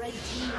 Red team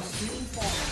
plating will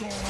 sword.